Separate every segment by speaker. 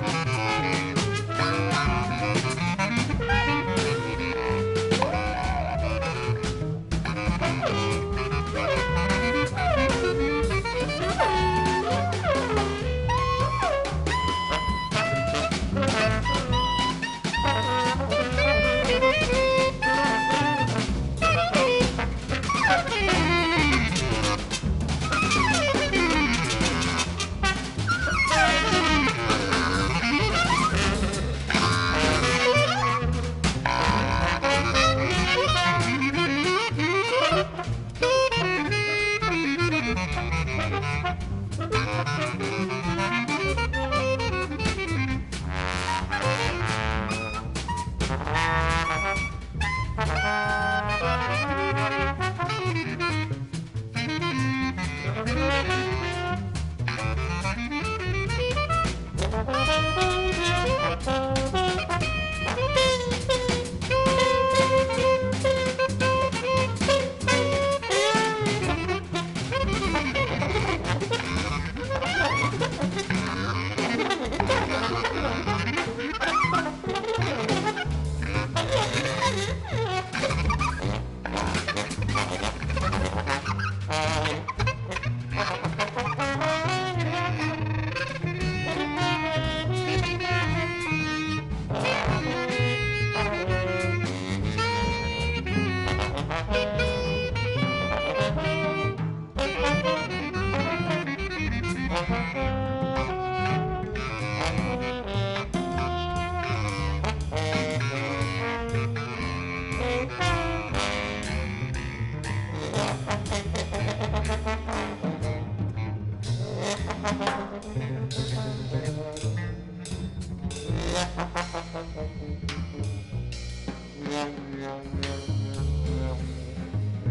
Speaker 1: Bye. Thank you.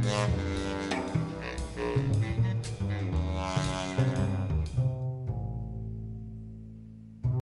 Speaker 1: Yeah.